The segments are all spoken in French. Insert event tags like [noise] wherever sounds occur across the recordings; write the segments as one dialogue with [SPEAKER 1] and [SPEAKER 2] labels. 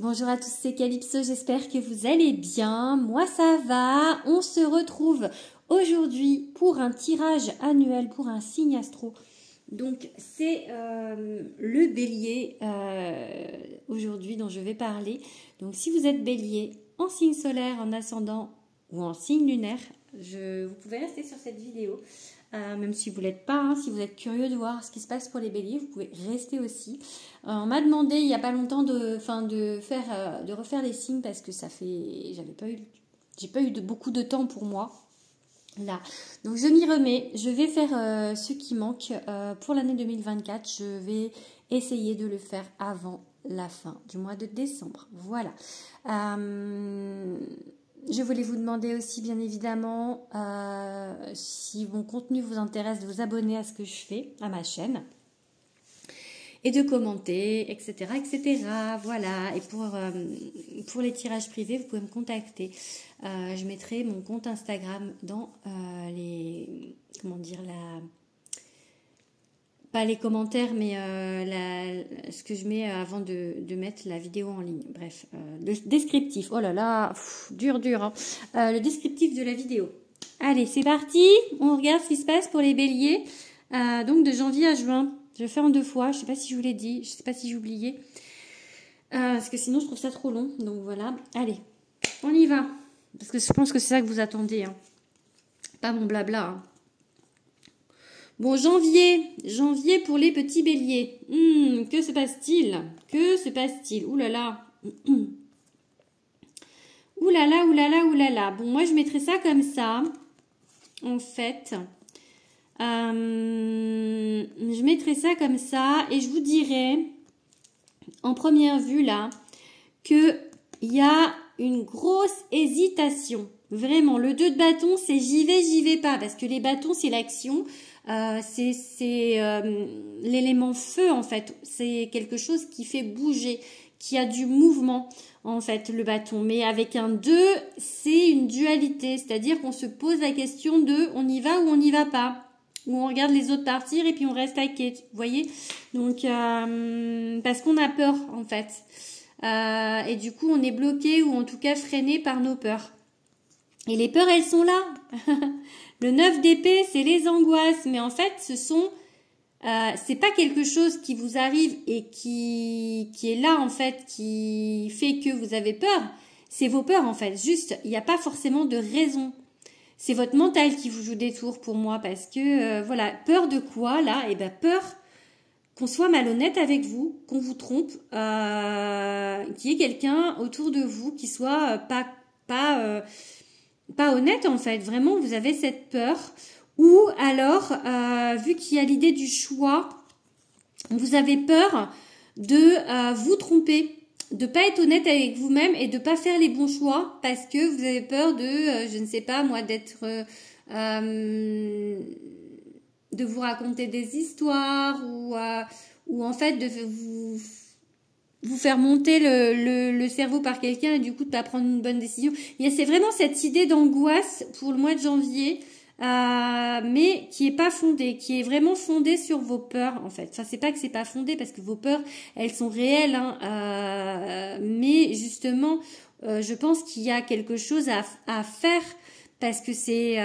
[SPEAKER 1] Bonjour à tous, c'est Calypso, j'espère que vous allez bien. Moi ça va. On se retrouve aujourd'hui pour un tirage annuel pour un signe astro. Donc c'est euh, le bélier euh, aujourd'hui dont je vais parler. Donc si vous êtes bélier en signe solaire, en ascendant ou en signe lunaire, je, vous pouvez rester sur cette vidéo. Euh, même si vous l'êtes pas, hein, si vous êtes curieux de voir ce qui se passe pour les béliers, vous pouvez rester aussi. Euh, on m'a demandé il n'y a pas longtemps de faire, euh, de refaire les signes parce que ça fait, j'avais pas eu, j'ai pas eu de, beaucoup de temps pour moi. Là, donc je m'y remets. Je vais faire ce qui manque pour l'année 2024. Je vais essayer de le faire avant la fin du mois de décembre. Voilà. Je voulais vous demander aussi, bien évidemment, euh, si mon contenu vous intéresse, de vous abonner à ce que je fais, à ma chaîne, et de commenter, etc., etc. Voilà. Et pour, euh, pour les tirages privés, vous pouvez me contacter. Euh, je mettrai mon compte Instagram dans les, comment dire, la les commentaires, mais euh, ce que je mets avant de, mettre la vidéo en ligne. Bref, euh, le descriptif. Oh là là, dur, dur. Hein. Euh, le descriptif de la vidéo. Allez, c'est parti. On regarde ce qui se passe pour les béliers. donc de janvier à juin. Je faire en deux fois. Je sais pas si je vous l'ai dit. Je sais pas si j'ai oublié. parce que sinon, je trouve ça trop long. Donc voilà. Allez, on y va. Parce que je pense que c'est ça que vous attendez. Hein. Pas mon blabla. Hein. Bon, janvier, janvier pour les petits béliers. Hmm, que se passe-t-il? Que se passe-t-il? [clears throat] Ouh là là. Ouh là là, ouh là là. Bon, moi je mettrais ça comme ça. En fait, euh, je mettrais ça comme ça et je vous dirais, en première vue là, que il y a une grosse hésitation. Vraiment, le 2 de bâton, c'est j'y vais, j'y vais pas, parce que les bâtons, c'est l'action. Euh, c'est euh, l'élément feu en fait. C'est quelque chose qui fait bouger, qui a du mouvement en fait le bâton. Mais avec un 2, c'est une dualité, c'est-à-dire qu'on se pose la question de on y va ou on n'y va pas. Ou on regarde les autres partir et puis on reste à vous voyez? Donc euh, parce qu'on a peur en fait. et du coup on est bloqué ou en tout cas freiné par nos peurs. Et les peurs elles sont là. [laughs] Le 9 d'épée, c'est les angoisses, mais en fait, ce sont euh, c'est pas quelque chose qui vous arrive et qui, qui est là en fait, qui fait que vous avez peur. C'est vos peurs en fait. Juste, il n'y a pas forcément de raison. C'est votre mental qui vous joue des tours pour moi parce que euh, voilà, peur de quoi là? Eh ben peur qu'on soit malhonnête avec vous, qu'on vous trompe, euh, qu'il y ait quelqu'un autour de vous qui soit euh, pas pas euh, pas honnête en fait. Vraiment, vous avez cette peur. Ou alors, euh, vu qu'il y a l'idée du choix, vous avez peur de euh, vous tromper, de pas être honnête avec vous-même et de pas faire les bons choix parce que vous avez peur de, euh, je ne sais pas moi, d'être de vous raconter des histoires ou ou en fait de vous vous faire monter le, cerveau par quelqu'un et du coup de pas prendre une bonne décision. Il y a c'est vraiment cette idée d'angoisse pour le mois de janvier, euh, mais qui est pas fondée, qui est vraiment fondée sur vos peurs en fait. Enfin c'est pas que c'est pas fondé parce que vos peurs elles sont réelles, hein, euh, mais justement euh, je pense qu'il y a quelque chose à, faire parce que ces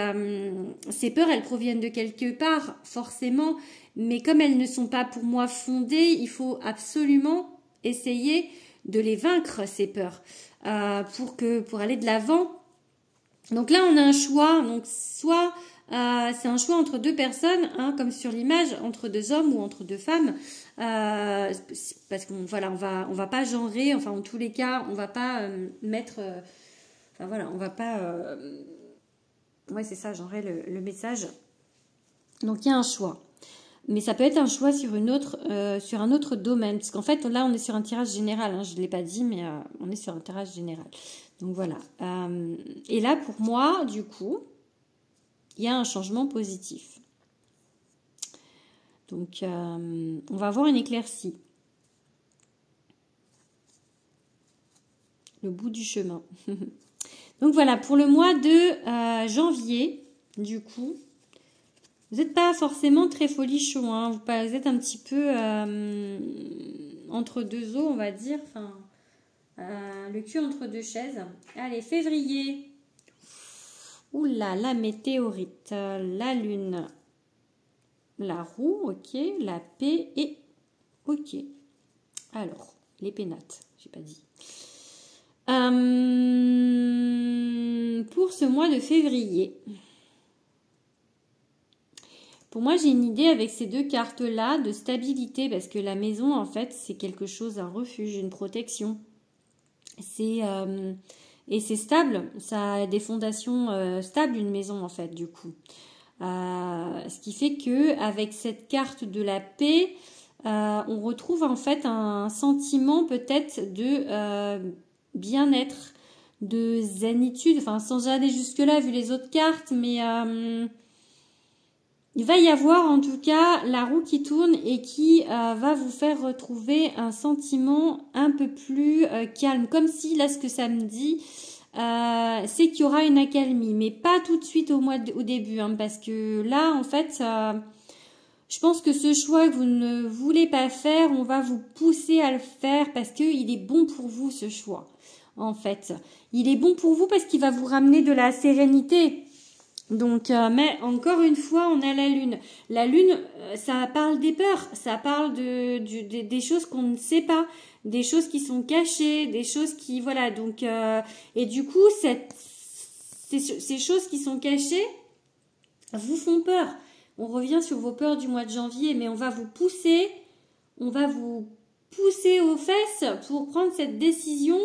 [SPEAKER 1] peurs, elles proviennent de quelque part, forcément, mais comme elles ne sont pas pour moi fondées, il faut absolument essayer de les vaincre, ces peurs, euh, pour, que, pour aller de l'avant. Donc là, on a un choix. Donc soit euh, c'est un choix entre deux personnes, hein, comme sur l'image, entre deux hommes ou entre deux femmes, euh, parce qu'on voilà, va on va pas genrer. Enfin, en tous les cas, on va pas mettre. enfin voilà, on va pas. ouais, c'est ça, genrer le, le message. Donc il y a un choix mais ça peut être un choix sur une autre, euh, sur un autre domaine, parce qu'en fait là on est sur un tirage général. Hein, je ne l'ai pas dit, mais euh, on est sur un tirage général. Donc voilà. Euh, et là pour moi, du coup, il y a un changement positif. Donc on va avoir une éclaircie. Le bout du chemin. [laughs] Donc voilà, pour le mois de janvier, du coup, vous n'êtes pas forcément très folichon, hein. vous, êtes un petit peu euh, entre deux eaux, on va dire. Enfin, le cul entre deux chaises. Allez, février. Oula, la météorite, la lune, la roue, ok, la paix et ok. Alors, les pénates, j'ai pas dit. Euh, pour ce mois de février, pour moi, j'ai une idée avec ces deux cartes-là de stabilité parce que la maison, en fait, c'est quelque chose, un refuge, une protection. C'est euh, et c'est stable, ça a des fondations euh, stables une maison en fait du coup. Euh, ce qui fait que avec cette carte de la paix, on retrouve en fait un sentiment peut-être de bien-être, de zénitude, enfin sans aller jusque là vu les autres cartes, mais il va y avoir en tout cas la roue qui tourne et qui euh, va vous faire retrouver un sentiment un peu plus euh, calme. Comme si là ce que ça me dit, euh, c'est qu'il y aura une accalmie, mais pas tout de suite au, mois au début, hein, parce que là en fait, je pense que ce choix que vous ne voulez pas faire, on va vous pousser à le faire parce qu'il est bon pour vous ce choix. En fait, il est bon pour vous parce qu'il va vous ramener de la sérénité. Donc, euh, mais encore une fois, on a la lune. La lune, euh, ça parle des peurs, ça parle de, des choses qu'on ne sait pas, des choses qui sont cachées, des choses qui, voilà. Donc, euh, et du coup, ces, choses qui sont cachées vous font peur. On revient sur vos peurs du mois de janvier, mais on va vous pousser, on va vous pousser aux fesses pour prendre cette décision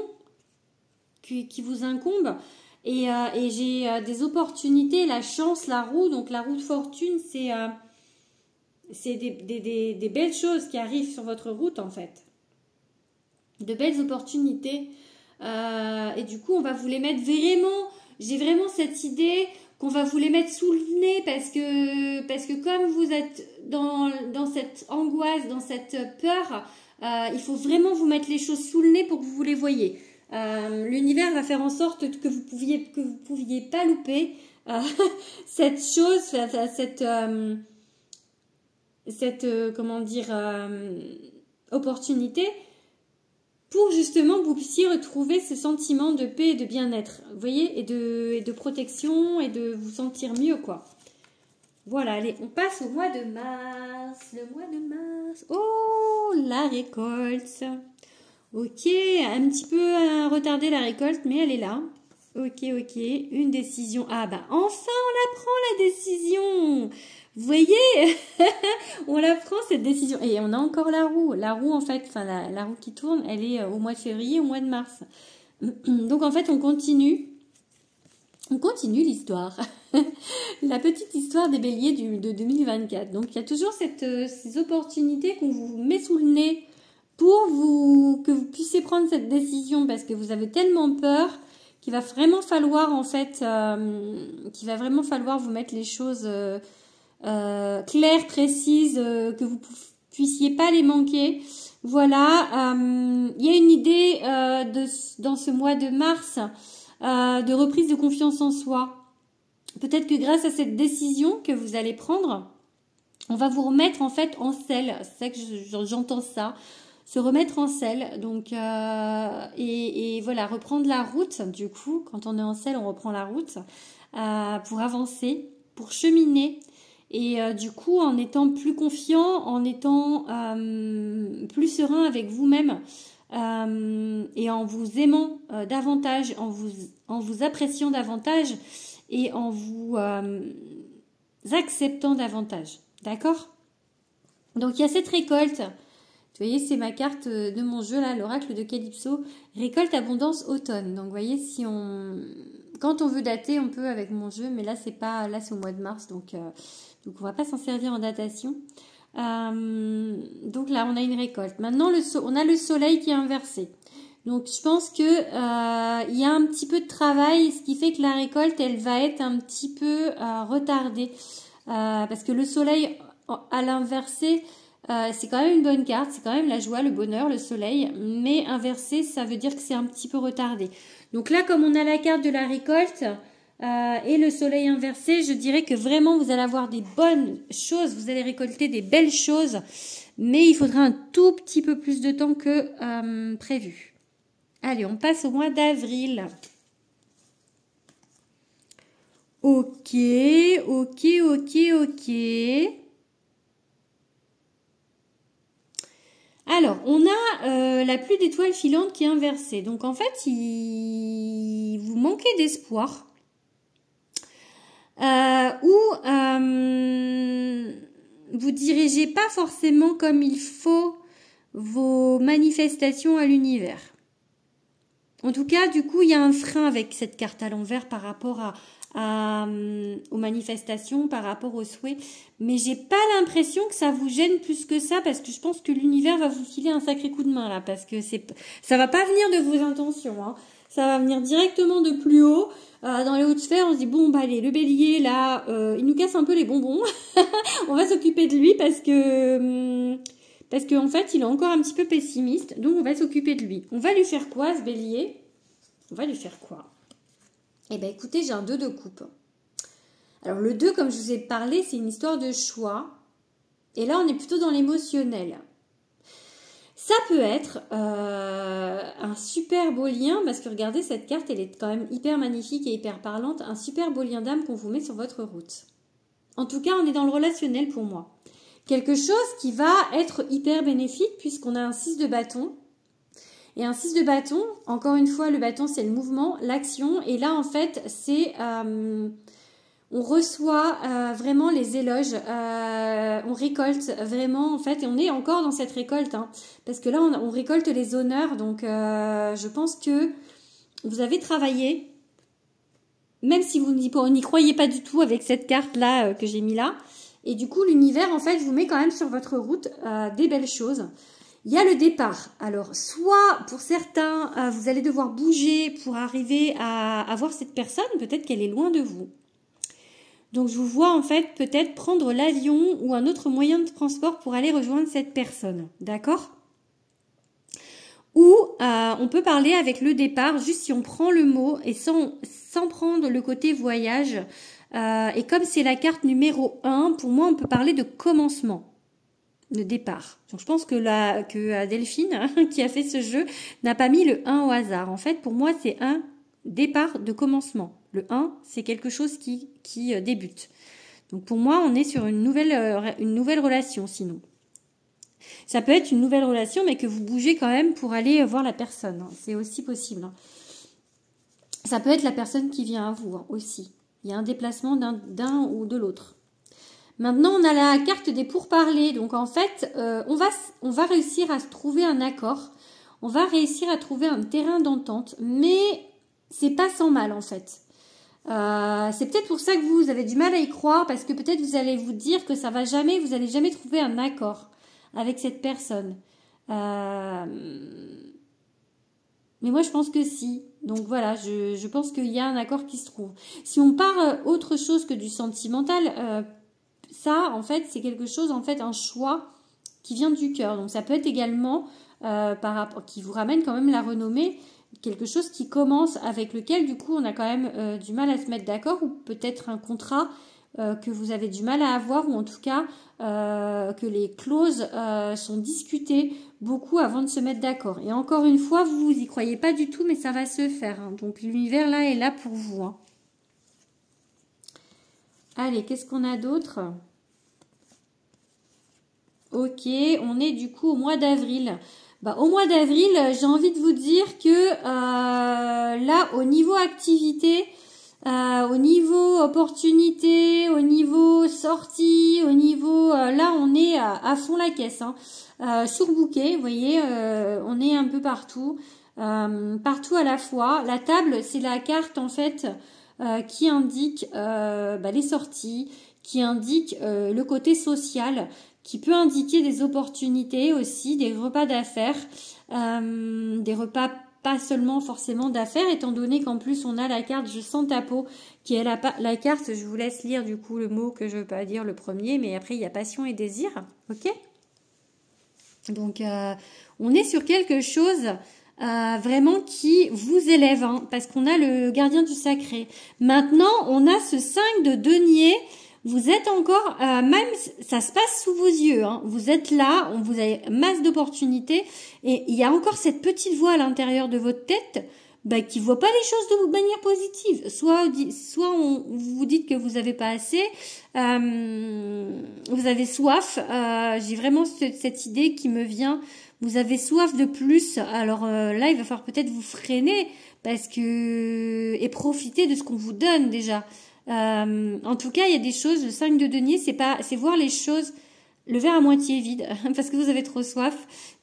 [SPEAKER 1] qui vous incombe. Et, euh, et j'ai euh, des opportunités, la chance, la roue. Donc la roue de fortune, c'est euh, des, des, belles choses qui arrivent sur votre route en fait. De belles opportunités. et du coup, on va vous les mettre vraiment. J'ai vraiment cette idée qu'on va vous les mettre sous le nez parce que, parce que comme vous êtes dans, dans cette angoisse, dans cette peur, il faut vraiment vous mettre les choses sous le nez pour que vous les voyez. Euh, l'univers va faire en sorte que vous pouviez que vous pouviez pas louper euh, [laughs] cette chose, cette euh, cette comment dire opportunité pour justement vous puissiez retrouver ce sentiment de paix et de bien-être, vous voyez, et de, et de protection et de vous sentir mieux, quoi. Voilà, allez, on passe au mois de mars. Le mois de mars. Oh, la récolte. Ok, un petit peu euh, retardé la récolte, mais elle est là. Ok, ok, une décision. Ah bah enfin on la prend la décision. Vous voyez, [laughs] on la prend cette décision. Et on a encore la roue. La roue en fait, enfin la, la roue qui tourne, elle est euh, au mois de février, au mois de mars. [clears throat] Donc en fait on continue. On continue l'histoire. [laughs] la petite histoire des béliers du, de 2024. Donc il y a toujours cette, euh, ces opportunités qu'on vous met sous le nez pour vous que vous puissiez prendre cette décision parce que vous avez tellement peur qu'il va vraiment falloir en fait euh, qu'il va vraiment falloir vous mettre les choses euh, euh, claires, précises, que vous puissiez pas les manquer. Voilà, il y a une idée de, dans ce mois de mars de reprise de confiance en soi. Peut-être que grâce à cette décision que vous allez prendre, on va vous remettre en fait en selle. C'est ça que j'entends ça se remettre en selle. Donc, euh, et, voilà, reprendre la route. Du coup, quand on est en selle, on reprend la route euh, pour avancer, pour cheminer. Et euh, du coup, en étant plus confiant, en étant plus serein avec vous-même et en vous aimant davantage, en vous, en vous appréciant davantage et en vous acceptant davantage. D'accord? Donc, il y a cette récolte vous voyez, c'est ma carte euh, de mon jeu là, l'oracle de Calypso, récolte abondance automne. Donc vous voyez, si on quand on veut dater, on peut avec mon jeu, mais là c'est pas là c'est au mois de mars, donc euh, donc on va pas s'en servir en datation. Euh, donc là on a une récolte. Maintenant le on a le soleil qui est inversé. Donc je pense que il y a un petit peu de travail, ce qui fait que la récolte elle va être un petit peu retardée parce que le soleil à l'inversé euh, c'est quand même une bonne carte, c'est quand même la joie, le bonheur, le soleil, mais inversé, ça veut dire que c'est un petit peu retardé. Donc là, comme on a la carte de la récolte euh, et le soleil inversé, je dirais que vraiment vous allez avoir des bonnes choses, vous allez récolter des belles choses, mais il faudra un tout petit peu plus de temps que euh, prévu. Allez, on passe au mois d'avril. Ok, ok, ok, ok. On a euh, la pluie d'étoiles filantes qui est inversée. Donc, en fait, il... vous manquez d'espoir. Euh, ou euh, vous dirigez pas forcément comme il faut vos manifestations à l'univers. En tout cas, du coup, il y a un frein avec cette carte à l'envers par rapport à, euh, aux manifestations, par rapport aux souhaits. Mais j'ai pas l'impression que ça vous gêne plus que ça parce que je pense que l'univers va vous filer un sacré coup de main là parce que c'est ça va pas venir de vos intentions. Hein. Ça va venir directement de plus haut. Euh, dans les hautes sphères, on se dit bon bah allez, le bélier là, euh, il nous casse un peu les bonbons. [laughs] on va s'occuper de lui parce que hum, parce qu'en fait, il est encore un petit peu pessimiste. Donc on va s'occuper de lui. On va lui faire quoi ce bélier? On va lui faire quoi? Eh bien écoutez, j'ai un 2 de coupe. Alors le 2, comme je vous ai parlé, c'est une histoire de choix. Et là, on est plutôt dans l'émotionnel. Ça peut être euh, un super beau lien, parce que regardez, cette carte, elle est quand même hyper magnifique et hyper parlante. Un super beau lien d'âme qu'on vous met sur votre route. En tout cas, on est dans le relationnel pour moi. Quelque chose qui va être hyper bénéfique puisqu'on a un 6 de bâton et un 6 de bâton, encore une fois, le bâton, c'est le mouvement, l'action. Et là, en fait, c'est... Euh, on reçoit euh, vraiment les éloges, euh, on récolte vraiment, en fait, et on est encore dans cette récolte. Hein, parce que là, on, récolte les honneurs. Donc, je pense que vous avez travaillé, même si vous n'y croyez pas du tout avec cette carte-là que j'ai mis là. Et du coup, l'univers, en fait, vous met quand même sur votre route des belles choses. Il y a le départ. Alors, soit pour certains, euh, vous allez devoir bouger pour arriver à, voir cette personne. Peut-être qu'elle est loin de vous. Donc, je vous vois en fait peut-être prendre l'avion ou un autre moyen de transport pour aller rejoindre cette personne. D'accord? Ou euh, on peut parler avec le départ, juste si on prend le mot et sans, sans prendre le côté voyage. Euh, et comme c'est la carte numéro 1, pour moi, on peut parler de commencement de départ. Donc je pense que la que euh, Delphine hein, [laughs] qui a fait ce jeu n'a pas mis le 1 au hasard. En fait, pour moi, c'est un départ de commencement. Le 1, c'est quelque chose qui qui euh, débute. Donc pour moi, on est sur une nouvelle euh, une nouvelle relation sinon. Ça peut être une nouvelle relation mais que vous bougez quand même pour aller voir la personne, hein. c'est aussi possible. Hein. Ça peut être la personne qui vient à vous aussi. Il y a un déplacement d'un ou de l'autre. Maintenant, on a la carte des pourparlers. Donc, en fait, euh, on, va, on va réussir à trouver un accord. On va réussir à trouver un terrain d'entente. Mais c'est pas sans mal, en fait. Euh, c'est peut-être pour ça que vous avez du mal à y croire, parce que peut-être vous allez vous dire que ça va jamais, vous allez jamais trouver un accord avec cette personne. Euh, mais moi, je pense que si. Donc voilà, je, je pense qu'il y a un accord qui se trouve. Si on part autre chose que du sentimental, ça, en fait, c'est quelque chose, en fait, un choix qui vient du cœur. Donc ça peut être également, euh, par rapport, qui vous ramène quand même la renommée, quelque chose qui commence avec lequel, du coup, on a quand même euh, du mal à se mettre d'accord, ou peut-être un contrat euh, que vous avez du mal à avoir, ou en tout cas que les clauses sont discutées beaucoup avant de se mettre d'accord. Et encore une fois, vous vous y croyez pas du tout, mais ça va se faire. Hein. Donc l'univers là est là pour vous. Hein. Allez, qu'est-ce qu'on a d'autre? Ok, on est du coup au mois d'avril. Bah, au mois d'avril, j'ai envie de vous dire que euh, là, au niveau activité, euh, au niveau opportunité, au niveau sortie, au niveau... Euh, là, on est à, fond la caisse. Hein. surbooké, vous voyez, on est un peu partout. partout à la fois. La table, c'est la carte en fait euh, qui indique euh, bah, les sorties, qui indique euh, le côté social, qui peut indiquer des opportunités aussi, des repas d'affaires, des repas pas seulement forcément d'affaires, étant donné qu'en plus on a la carte Je sens ta peau, qui est la, la carte, je vous laisse lire du coup le mot que je veux pas dire le premier, mais après il y a passion et désir, ok? Donc on est sur quelque chose euh, vraiment qui vous élève, hein, parce qu'on a le gardien du sacré. Maintenant, on a ce 5 de denier. vous êtes encore, euh, même ça se passe sous vos yeux, hein. vous êtes là, on vous avez masse d'opportunités et il y a encore cette petite voix à l'intérieur de votre tête bah, qui voit pas les choses de manière positive. Soit, soit on, vous dites que vous avez pas assez, euh, vous avez soif. Euh, J'ai vraiment cette, idée qui me vient. Vous avez soif de plus. Alors euh, là, il va falloir peut-être vous freiner parce que et profiter de ce qu'on vous donne déjà. Euh, en tout cas, il y a des choses. Le 5 de denier, c'est pas, c'est voir les choses le verre à moitié vide [laughs] parce que vous avez trop soif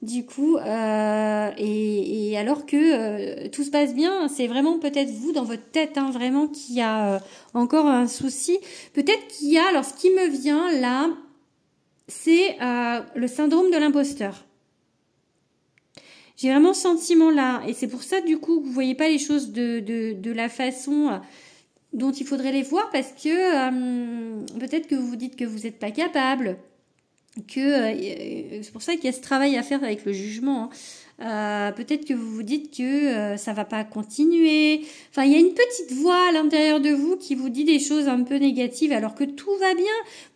[SPEAKER 1] du coup euh, et, alors que euh, tout se passe bien c'est vraiment peut-être vous dans votre tête hein, vraiment qui a euh, encore un souci peut-être qu'il y a alors ce qui me vient là c'est le syndrome de l'imposteur j'ai vraiment ce sentiment là et c'est pour ça du coup que vous voyez pas les choses de, la façon dont il faudrait les voir parce que peut-être que vous vous dites que vous n'êtes pas capable que euh, c'est pour ça qu'il y a ce travail à faire avec le jugement. Hein. Euh, peut-être que vous vous dites que euh, ça va pas continuer. Enfin, il y a une petite voix à l'intérieur de vous qui vous dit des choses un peu négatives alors que tout va bien.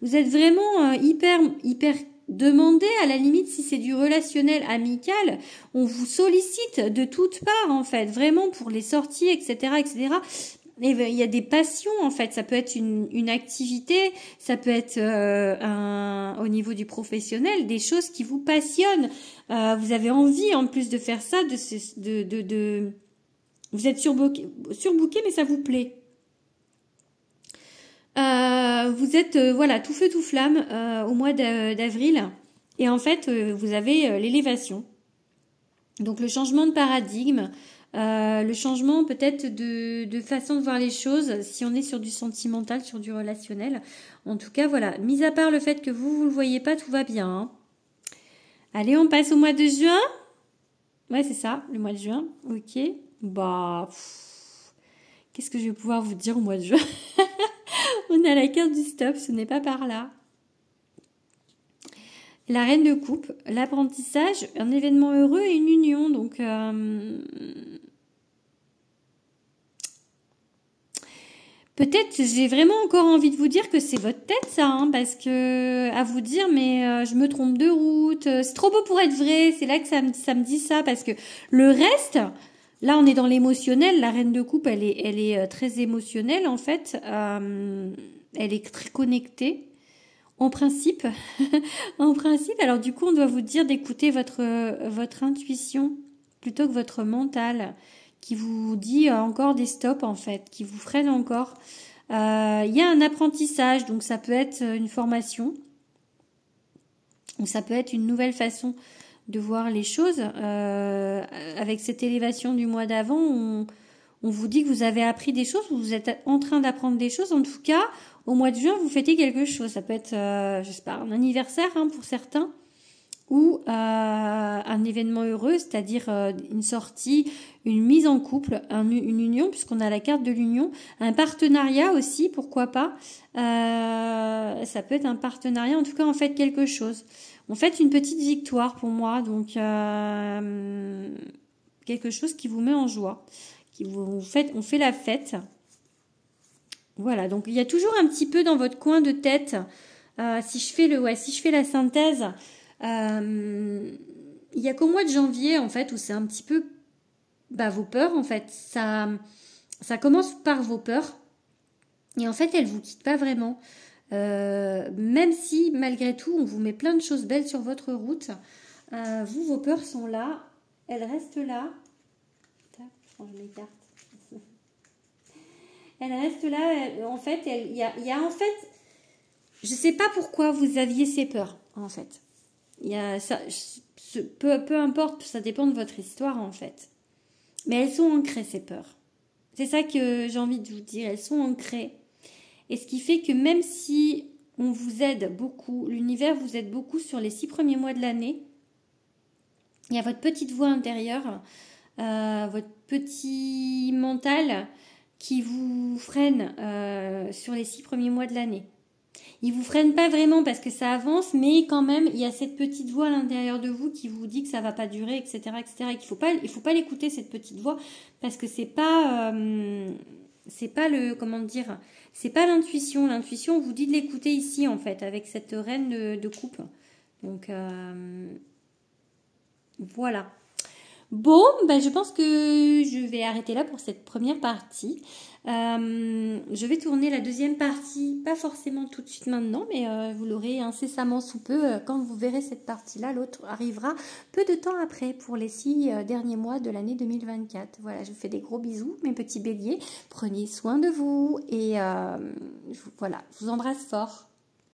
[SPEAKER 1] Vous êtes vraiment hyper hyper demandé à la limite si c'est du relationnel amical, on vous sollicite de toutes parts en fait, vraiment pour les sorties, etc., etc. Ben, il y a des passions en fait. Ça peut être une, une activité, ça peut être euh, au niveau du professionnel, des choses qui vous passionnent. Euh, vous avez envie en plus de faire ça, de, de, de, de... vous êtes surbooké, surbooké, mais ça vous plaît. Euh, vous êtes voilà tout feu tout flamme au mois d'avril et en fait vous avez l'élévation. Donc le changement de paradigme, euh, le changement peut-être de, de, façon de voir les choses, si on est sur du sentimental, sur du relationnel. En tout cas, voilà, mis à part le fait que vous, vous le voyez pas, tout va bien. Hein. Allez, on passe au mois de juin. Ouais, c'est ça, le mois de juin. Ok. Bah, qu'est-ce que je vais pouvoir vous dire au mois de juin? [laughs] On a la carte du stop, ce n'est pas par là. La reine de coupe, l'apprentissage, un événement heureux et une union. Donc, euh, peut-être j'ai vraiment encore envie de vous dire que c'est votre tête, ça, hein, parce que à vous dire, mais euh, je me trompe de route, euh, c'est trop beau pour être vrai. C'est là que ça me, ça me dit ça, parce que le reste, là, on est dans l'émotionnel. La reine de coupe, elle est, elle est très émotionnelle en fait. elle est très connectée. En principe, [laughs] en principe, alors du coup, on doit vous dire d'écouter votre, votre intuition plutôt que votre mental qui vous dit encore des stops en fait, qui vous freine encore. Euh, il y a un apprentissage, donc ça peut être une formation, ou ça peut être une nouvelle façon de voir les choses. Euh, avec cette élévation du mois d'avant, on, vous dit que vous avez appris des choses, vous êtes en train d'apprendre des choses. En tout cas, au mois de juin, vous fêtez quelque chose. Ça peut être, euh, je sais pas, un anniversaire hein, pour certains ou euh, un événement heureux, c'est-à-dire euh, une sortie, une mise en couple, une union, puisqu'on a la carte de l'union, un partenariat aussi, pourquoi pas. Ça peut être un partenariat, en tout cas, en fait quelque chose. On fait une petite victoire pour moi, donc quelque chose qui vous met en joie, qui vous, fait, on fait la fête. Voilà, donc il y a toujours un petit peu dans votre coin de tête, euh, si je fais le, ouais, si je fais la synthèse, euh, il y a qu'au mois de janvier en fait où c'est un petit peu, bah, vos peurs en fait, ça, ça commence par vos peurs. Et en fait elles vous quittent pas vraiment, euh, même si malgré tout on vous met plein de choses belles sur votre route, vous vos peurs sont là, elles restent là. je range mes cartes [laughs] elle reste là. en fait, il y en fait, je sais pas pourquoi vous aviez ces peurs, en fait. Peu, peu importe, ça dépend de votre histoire, en fait. Mais elles sont ancrées, ces peurs. C'est ça que j'ai envie de vous dire. Elles sont ancrées. Et ce qui fait que même si on vous aide beaucoup, l'univers vous aide beaucoup sur les six premiers mois de l'année, il y a votre petite voix intérieure, euh, votre petit mental qui vous freine euh, sur les six premiers mois de l'année. Il vous freine pas vraiment parce que ça avance, mais quand même, il y a cette petite voix à l'intérieur de vous qui vous dit que ça va pas durer, etc., etc., et qu'il faut pas, faut pas l'écouter cette petite voix parce que c'est pas, euh, c'est pas le comment dire, c'est pas l'intuition. L'intuition, on vous dit de l'écouter ici en fait, avec cette reine de, coupe. Donc euh, voilà. Bon, ben je pense que je vais arrêter là pour cette première partie. Euh, je vais tourner la deuxième partie, pas forcément tout de suite maintenant, mais euh, vous l'aurez incessamment sous peu. Euh, quand vous verrez cette partie-là, l'autre arrivera peu de temps après pour les six derniers mois de l'année 2024. Voilà, je vous fais des gros bisous, mes petits béliers. Prenez soin de vous et voilà, je vous embrasse fort.